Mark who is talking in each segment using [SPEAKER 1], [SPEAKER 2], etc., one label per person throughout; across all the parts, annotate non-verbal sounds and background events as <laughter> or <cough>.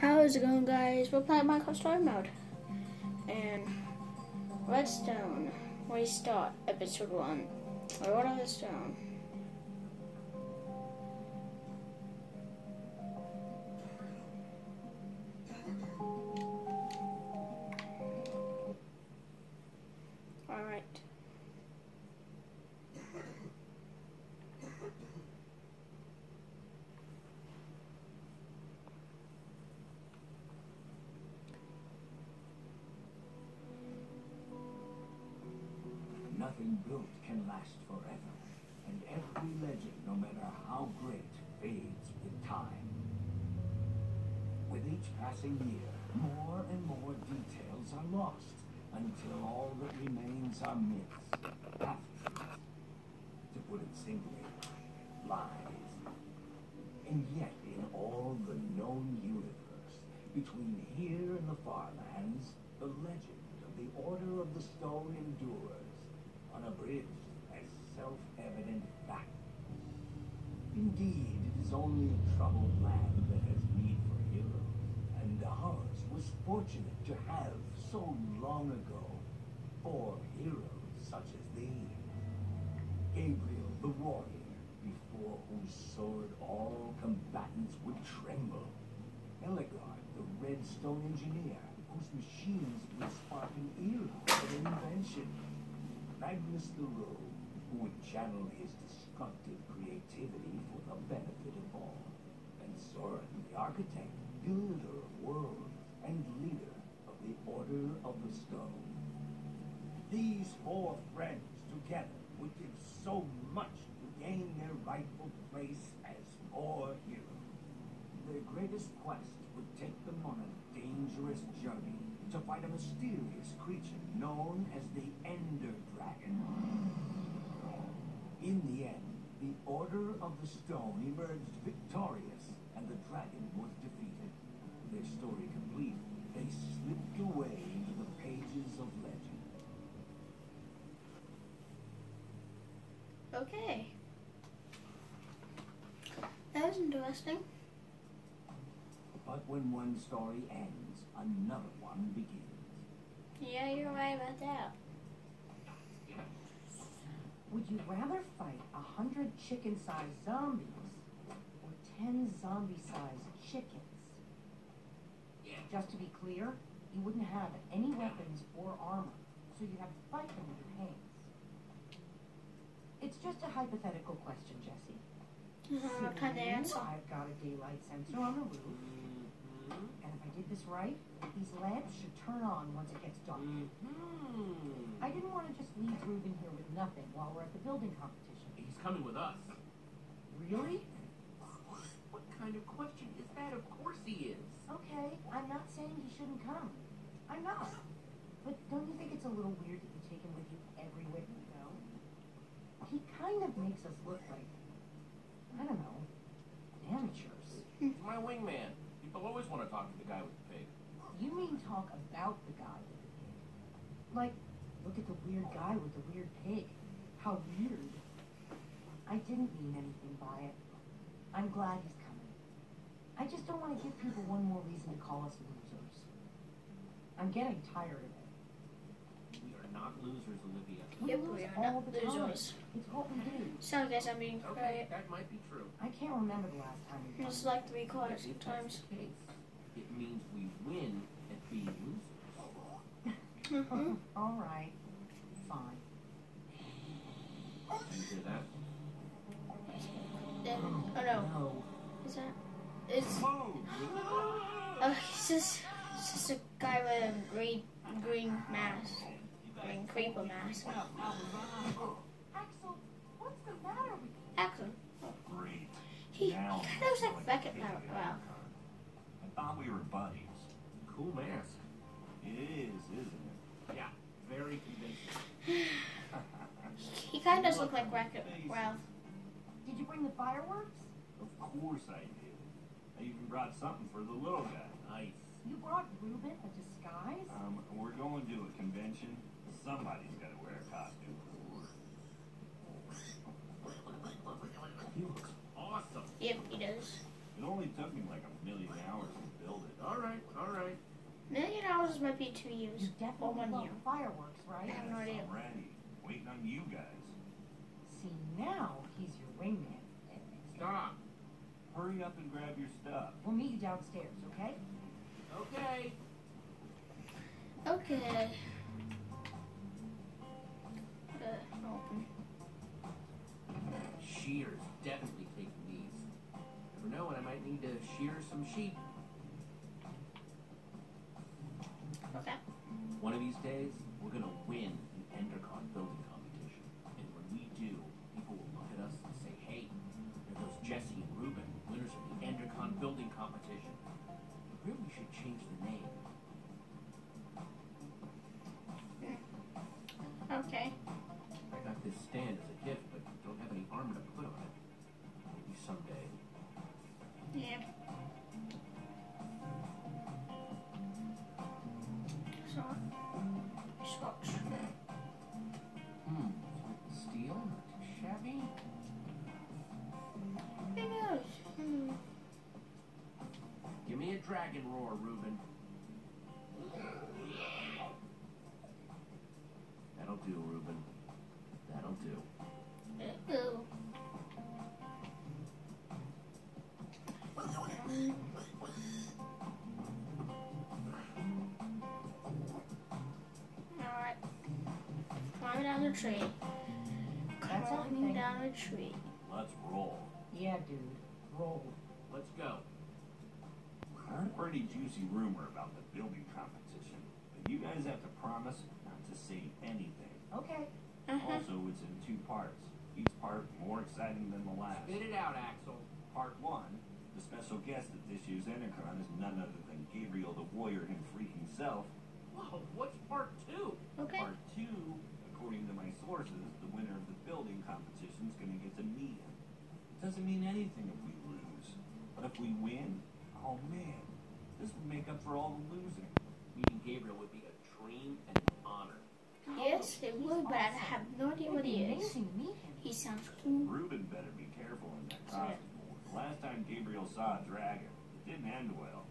[SPEAKER 1] How's it going, guys? We're playing Minecraft Story Mode. And Redstone. Restart episode 1. Lord of the Stone.
[SPEAKER 2] Nothing built can last forever, and every legend, no matter how great, fades with time. With each passing year, more and more details are lost, until all that remains are myths, half-truths. To put it simply, lies. And yet, in all the known universe, between here and the farlands, the legend of the Order of the Stone endures, unabridged as self-evident fact. Indeed, it is only a troubled land that has need for heroes, and ours was fortunate to have, so long ago, four heroes such as these. Gabriel the warrior, before whose sword all combatants would tremble. Ellegaard the redstone engineer, whose machines would spark an era of invention. Magnus the rogue, who would channel his destructive creativity for the benefit of all. And Soren the architect, builder of worlds, and leader of the Order of the Stone. These four friends together would give so much to gain their rightful place as four heroes. Their greatest quest would take them on a dangerous journey to fight a mysterious creature known as the Ender Dragon. In the end, the Order of the Stone emerged victorious, and the dragon was defeated. Their story complete, they slipped away into the pages of legend.
[SPEAKER 1] Okay. That was interesting.
[SPEAKER 2] But when one story ends, another one begins.
[SPEAKER 1] Yeah, you're right about that.
[SPEAKER 3] Would you rather fight a hundred chicken-sized zombies or ten zombie-sized chickens? Just to be clear, you wouldn't have any weapons or armor, so you'd have to fight them with your hands. It's just a hypothetical question, Jesse.
[SPEAKER 1] Uh, answer.
[SPEAKER 3] I've got a daylight sensor on the roof, and if I did this right, these lamps should turn on once it gets dark.
[SPEAKER 4] Hmm.
[SPEAKER 3] I didn't want to just leave Reuben here with nothing while we're at the building competition.
[SPEAKER 4] He's coming with us.
[SPEAKER 3] Really?
[SPEAKER 4] What kind of question is that? Of course he is.
[SPEAKER 3] Okay, I'm not saying he shouldn't come. I'm not. But don't you think it's a little weird that you take him with you everywhere you go? He kind of makes us look like, I don't know, amateurs.
[SPEAKER 4] He's my wingman. People always want to talk to the guy with the pig.
[SPEAKER 3] You mean talk about the guy with the pig? Like, look at the weird guy with the weird pig. How weird. I didn't mean anything by it. I'm glad he's coming. I just don't want to give people one more reason to call us losers. I'm getting tired of it.
[SPEAKER 4] We are not losers, Olivia.
[SPEAKER 3] We
[SPEAKER 1] Yep,
[SPEAKER 3] lose
[SPEAKER 1] we are
[SPEAKER 3] all
[SPEAKER 1] not
[SPEAKER 3] the time.
[SPEAKER 1] losers.
[SPEAKER 3] It's what we do.
[SPEAKER 1] So I guess I'm being
[SPEAKER 4] Okay,
[SPEAKER 1] quiet.
[SPEAKER 4] that might be true.
[SPEAKER 3] I can't remember the last time we
[SPEAKER 1] Just
[SPEAKER 3] won.
[SPEAKER 1] like to be quiet
[SPEAKER 4] If
[SPEAKER 1] sometimes.
[SPEAKER 4] the case, it means we win at being losers.
[SPEAKER 1] Mm-hmm.
[SPEAKER 3] All right. Fine.
[SPEAKER 4] You hear that?
[SPEAKER 1] Then, oh no,
[SPEAKER 3] No.
[SPEAKER 1] is that? It's oh, it's just, it's just a guy with a green green mask, green creeper mask.
[SPEAKER 3] Axel, what's the matter with you?
[SPEAKER 1] Axel,
[SPEAKER 5] Great.
[SPEAKER 1] he, he
[SPEAKER 5] Now
[SPEAKER 1] kind of looks like
[SPEAKER 5] I'm
[SPEAKER 1] Beckett
[SPEAKER 5] going
[SPEAKER 1] now. Wow.
[SPEAKER 5] I thought we were buddies.
[SPEAKER 4] Cool mask.
[SPEAKER 5] It is, isn't it?
[SPEAKER 4] Yeah, very convincing.
[SPEAKER 1] He kind of does look like Beckett. Ralph.
[SPEAKER 3] Did you bring the fireworks?
[SPEAKER 5] Of course I did. I even brought something for the little guy.
[SPEAKER 4] Nice.
[SPEAKER 3] You brought Reuben a disguise?
[SPEAKER 5] Um, we're going to a convention. Somebody's got to wear a costume.
[SPEAKER 4] He looks awesome.
[SPEAKER 1] Yep, he does.
[SPEAKER 5] It only took me like a million hours to build it.
[SPEAKER 4] All right, all right.
[SPEAKER 1] Million hours might be two years.
[SPEAKER 3] You
[SPEAKER 1] Or
[SPEAKER 3] definitely
[SPEAKER 1] one
[SPEAKER 3] love
[SPEAKER 1] year.
[SPEAKER 3] fireworks, right?
[SPEAKER 1] I have no idea.
[SPEAKER 5] I'm ready. Waiting on you guys.
[SPEAKER 3] See, now he's your wingman.
[SPEAKER 4] Stop.
[SPEAKER 5] Hurry up and grab your stuff.
[SPEAKER 3] We'll meet you downstairs, okay?
[SPEAKER 4] Okay.
[SPEAKER 1] Okay. Open.
[SPEAKER 4] Shears, definitely taking these. Never know when I might need to shear some sheep.
[SPEAKER 1] Okay.
[SPEAKER 4] One of these days, we're gonna win someday.
[SPEAKER 1] Yeah. So, Scotch.
[SPEAKER 4] Hmm. Steel? Not too shabby.
[SPEAKER 1] Who knows? Hmm.
[SPEAKER 4] Give me a dragon roar,
[SPEAKER 1] Reuben. Climbing down the tree.
[SPEAKER 3] That's
[SPEAKER 1] Climbing down a tree.
[SPEAKER 5] Let's roll.
[SPEAKER 3] Yeah, dude. Roll.
[SPEAKER 4] Let's go.
[SPEAKER 5] Heard a pretty juicy rumor about the building competition, but you guys have to promise not to say anything.
[SPEAKER 3] Okay.
[SPEAKER 1] Uh-huh.
[SPEAKER 5] Also, it's in two parts. Each part more exciting than the last.
[SPEAKER 4] Spit it out, Axel.
[SPEAKER 5] Part one, the special guest at this year's Endercon is none other than Gabriel the Warrior and freaking self.
[SPEAKER 4] Whoa, what's part two?
[SPEAKER 1] Okay.
[SPEAKER 5] Part two, according to my sources, the winner of the building competition is going to get to meet him. Doesn't mean anything if we lose, but if we win, oh man, this would make up for all the losing.
[SPEAKER 4] Meeting Gabriel would be a dream and an honor.
[SPEAKER 1] Yes, it would, but I have no idea
[SPEAKER 3] It'd
[SPEAKER 1] what he is.
[SPEAKER 3] amazing to meet him.
[SPEAKER 1] He sounds cool.
[SPEAKER 5] Reuben better be careful in that
[SPEAKER 1] Yeah.
[SPEAKER 5] costume. The last time Gabriel saw a dragon, it didn't end well.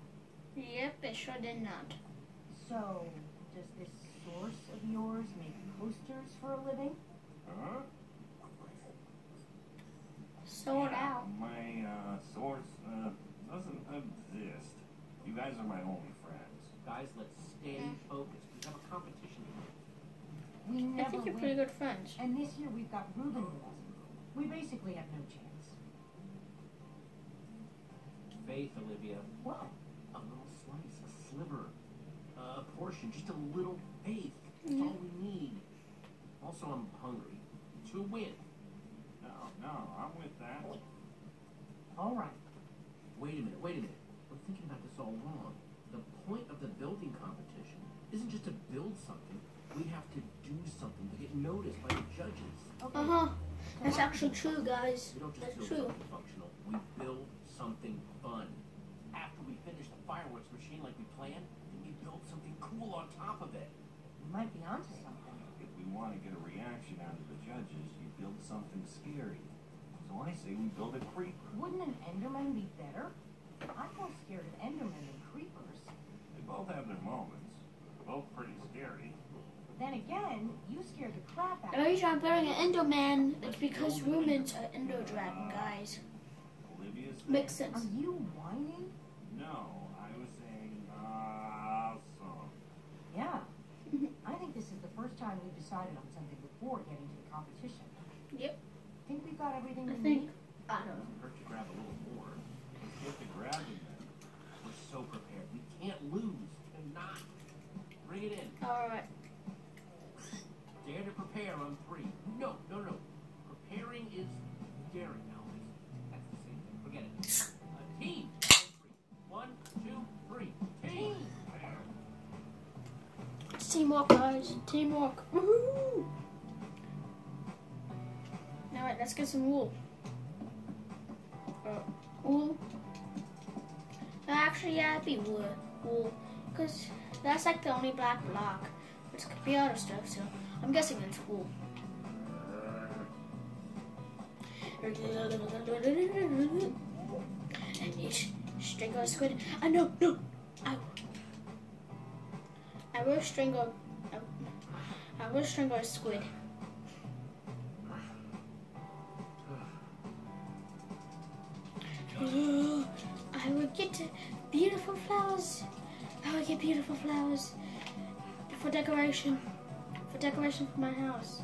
[SPEAKER 1] Yep, it sure did not.
[SPEAKER 3] So, does this source of yours make posters for a living?
[SPEAKER 5] Huh?
[SPEAKER 1] Sold
[SPEAKER 5] Yeah,
[SPEAKER 1] out.
[SPEAKER 5] My uh, source uh, doesn't exist. You guys are my only friends.
[SPEAKER 4] Guys, let's stay focused. We have a competition.
[SPEAKER 3] We never I
[SPEAKER 1] think you're
[SPEAKER 3] win.
[SPEAKER 1] pretty good friends.
[SPEAKER 3] And this year we've got Reuben with us. We basically have no chance.
[SPEAKER 4] Faith, Olivia.
[SPEAKER 3] What?
[SPEAKER 4] A little slice, a sliver, a portion, just a little faith. That's
[SPEAKER 1] Mhm.
[SPEAKER 4] all we need. Also, I'm hungry. To win.
[SPEAKER 5] No, no, I'm with that.
[SPEAKER 3] All right.
[SPEAKER 4] Wait a minute, wait a minute. We're thinking about this all wrong. The point of the building competition isn't just to build something. We have to do something to get noticed by the judges.
[SPEAKER 3] Okay.
[SPEAKER 1] Uh huh. That's actually true, guys.
[SPEAKER 4] We don't just
[SPEAKER 1] That's
[SPEAKER 4] build
[SPEAKER 1] true.
[SPEAKER 4] something functional. We build something fun. After we finish the fireworks machine like we planned, then we build something cool on top of it.
[SPEAKER 3] We might be onto something.
[SPEAKER 5] If we want to get a reaction out of the judges, you build something scary. So I say we build a creeper.
[SPEAKER 3] Wouldn't an Enderman be better? I'm more scared of Endermen than creepers.
[SPEAKER 5] They both have their moments. Both pretty scary.
[SPEAKER 3] Then again, you scared the crap out
[SPEAKER 1] The
[SPEAKER 3] of me.
[SPEAKER 1] reason I'm building an Enderman is because Reuben's are Ender Dragon, guys.
[SPEAKER 5] Olivia's?
[SPEAKER 1] Makes sense.
[SPEAKER 3] Are you whining?
[SPEAKER 5] No, I was saying awesome.
[SPEAKER 3] Yeah. <laughs> I think this is the first time we've decided on something before getting to the competition.
[SPEAKER 1] Yep.
[SPEAKER 3] Think we've got everything
[SPEAKER 1] I
[SPEAKER 3] we
[SPEAKER 1] think.
[SPEAKER 3] need?
[SPEAKER 1] I don't know.
[SPEAKER 4] Hurt to grab a little more.
[SPEAKER 5] Let's get to grabbing then.
[SPEAKER 4] We're so prepared. We can't lose. Cannot. Bring it in.
[SPEAKER 1] Alright.
[SPEAKER 4] Dare to prepare on three. No, no, no.
[SPEAKER 1] Teamwork, guys. Teamwork. Woohoo! Alright, let's get some wool. Uh, wool. Actually, yeah, it'd be wool. Wool. Because that's like the only black block. Which could be other stuff, so I'm guessing it's wool. Each Strangle a squid. I know, no. I will strangle. I, will strangle a squid. I will get beautiful flowers. I will get beautiful flowers for decoration. For decoration for my house.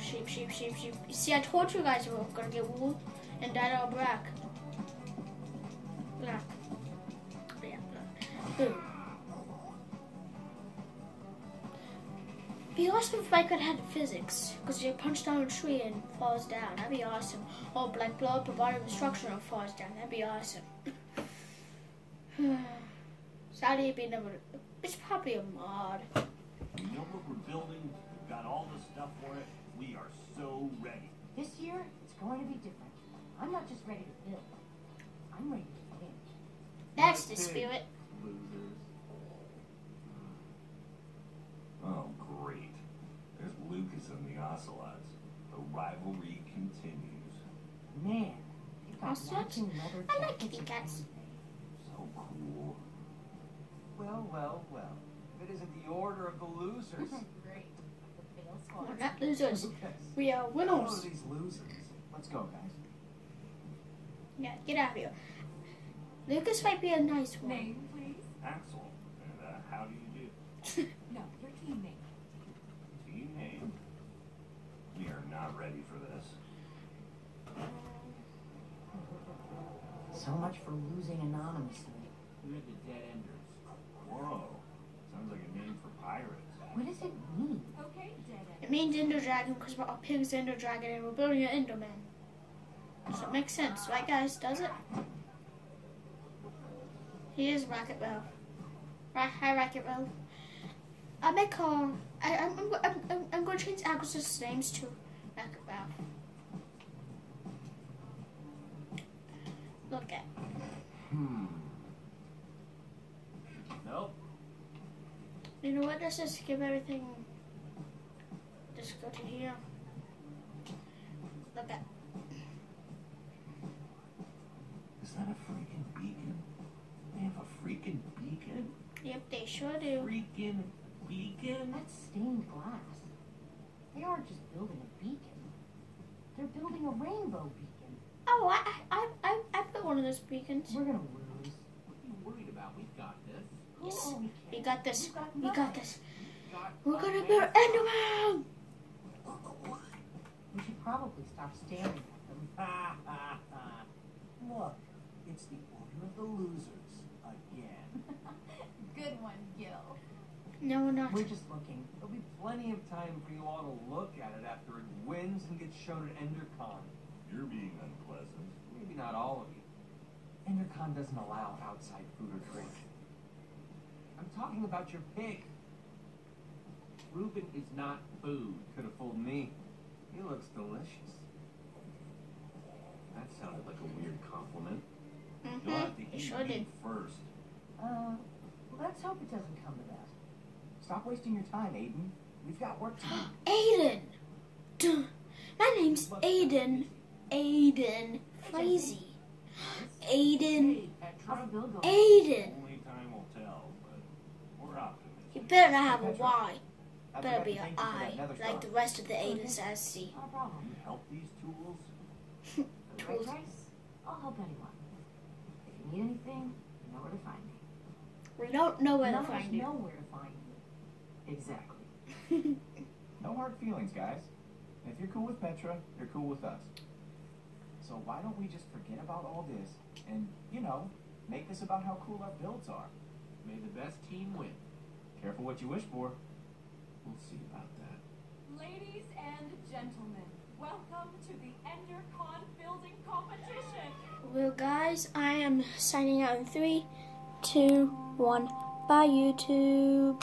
[SPEAKER 1] Sheep, sheep, sheep, sheep. See, I told you guys we were gonna get wool and dyed all black. Black. Yeah, black. Boom. Be awesome if I could have physics, because you punch down a tree and it falls down. That'd be awesome. Or like blow up a body of destruction and it falls down. That'd be awesome. <sighs> Sadly, it'd be never. It's probably a mod.
[SPEAKER 5] We know what we're building. We've got all the stuff for it. We are so ready.
[SPEAKER 3] This year, it's going to be different. I'm not just ready to build. I'm ready to win.
[SPEAKER 1] That's the spirit.
[SPEAKER 5] Losers. Oh, great. There's Lukas and the Ocelots. The rivalry continues.
[SPEAKER 3] Man, they got
[SPEAKER 1] Ocelots?
[SPEAKER 3] matching leather
[SPEAKER 1] I like
[SPEAKER 3] jackets
[SPEAKER 1] kitty cats.
[SPEAKER 5] So cool.
[SPEAKER 6] Well, well, well. If it isn't the order of the losers. <laughs>
[SPEAKER 3] Great. The fail squad.
[SPEAKER 1] We're not losers. <laughs>
[SPEAKER 6] Lukas.
[SPEAKER 1] We are
[SPEAKER 6] of
[SPEAKER 1] winners.
[SPEAKER 6] these losers. Let's go, guys.
[SPEAKER 1] Yeah, get out of here. Lukas might be a nice one.
[SPEAKER 7] Name, please.
[SPEAKER 5] Axel. And uh, how do you do?
[SPEAKER 7] No, your team name.
[SPEAKER 5] Team name? We are not ready for this.
[SPEAKER 3] So much for losing anonymously.
[SPEAKER 4] We're the Dead Enders.
[SPEAKER 5] Whoa. Sounds like a name for pirates.
[SPEAKER 3] What does it mean?
[SPEAKER 7] Okay, dead end.
[SPEAKER 1] It means Ender Dragon because we're a pig's Ender Dragon and we're building an Enderman. So it makes sense, right guys? Does it? He is Rocket Ralph. Right, hi Rocket Ralph. I may call. I, I'm, I'm, I'm, I'm, I'm going to change Agus's names to Rocket Ralph. Look at.
[SPEAKER 5] Hmm.
[SPEAKER 4] Nope.
[SPEAKER 1] You know what? Let's just give everything. Just go to here. Look at.
[SPEAKER 5] Is that a freaking beacon? They have a freaking beacon?
[SPEAKER 1] Yep, they sure do.
[SPEAKER 5] Freaking beacon?
[SPEAKER 3] That's stained glass. They aren't just building a beacon. They're building a rainbow beacon.
[SPEAKER 1] Oh, I, I, I, I put one of those beacons.
[SPEAKER 3] We're gonna lose.
[SPEAKER 4] What are you worried about? We've got this.
[SPEAKER 1] Yes.
[SPEAKER 3] are we
[SPEAKER 1] We got this.
[SPEAKER 3] We've got
[SPEAKER 1] We got this.
[SPEAKER 4] We've got
[SPEAKER 1] We're gonna
[SPEAKER 4] man-
[SPEAKER 1] build Enderman.
[SPEAKER 3] We should probably stop staring at them. <laughs>
[SPEAKER 2] Ha ha ha. Look, it's the order of the losers again. <laughs>
[SPEAKER 7] Good one, Gill.
[SPEAKER 1] No, we're not.
[SPEAKER 3] We're just looking.
[SPEAKER 6] There'll be plenty of time for you all to look at it after it wins and gets shown at EnderCon.
[SPEAKER 5] You're being unpleasant.
[SPEAKER 6] Maybe not all of you. EnderCon doesn't allow outside food or drink. I'm talking about your pig.
[SPEAKER 4] Reuben is not food.
[SPEAKER 6] Could have fooled me. He looks delicious.
[SPEAKER 5] That sounded like a weird compliment. You'll have to
[SPEAKER 1] Mm-hmm.
[SPEAKER 5] Eat
[SPEAKER 1] sure
[SPEAKER 5] meat
[SPEAKER 1] did.
[SPEAKER 5] first.
[SPEAKER 3] Uh, let's hope it doesn't come to that.
[SPEAKER 6] Stop wasting your time, Aiden. We've got work to do. <gasps>
[SPEAKER 1] Aiden. Duh. My name's Aiden. Aiden. Crazy. Aiden.
[SPEAKER 4] Hey, Petra.
[SPEAKER 3] How's the build going?
[SPEAKER 1] Aiden.
[SPEAKER 5] Only time will tell, but we're
[SPEAKER 1] You better not have a
[SPEAKER 6] Petra.
[SPEAKER 1] Y.
[SPEAKER 6] I
[SPEAKER 1] Better be an
[SPEAKER 6] thank you for
[SPEAKER 1] I, like the rest of the Aidens I see.
[SPEAKER 3] Not a problem.
[SPEAKER 5] You help these tools? <laughs>
[SPEAKER 3] For the right price, I'll help anyone. If you need anything, you know where to find me.
[SPEAKER 1] We don't know where
[SPEAKER 3] None
[SPEAKER 1] to
[SPEAKER 3] of us
[SPEAKER 1] find you.
[SPEAKER 3] know where to find you. Exactly.
[SPEAKER 6] No hard feelings, guys. If you're cool with Petra, you're cool with us. So why don't we just forget about all this and, you know, make this about how cool our builds are?
[SPEAKER 4] May the best team win.
[SPEAKER 6] Careful what you wish for.
[SPEAKER 5] We'll see about that.
[SPEAKER 7] Ladies and gentlemen, welcome to the EnderCon building competition.
[SPEAKER 1] Well, guys, I am signing out in three, two, one. Bye, YouTube.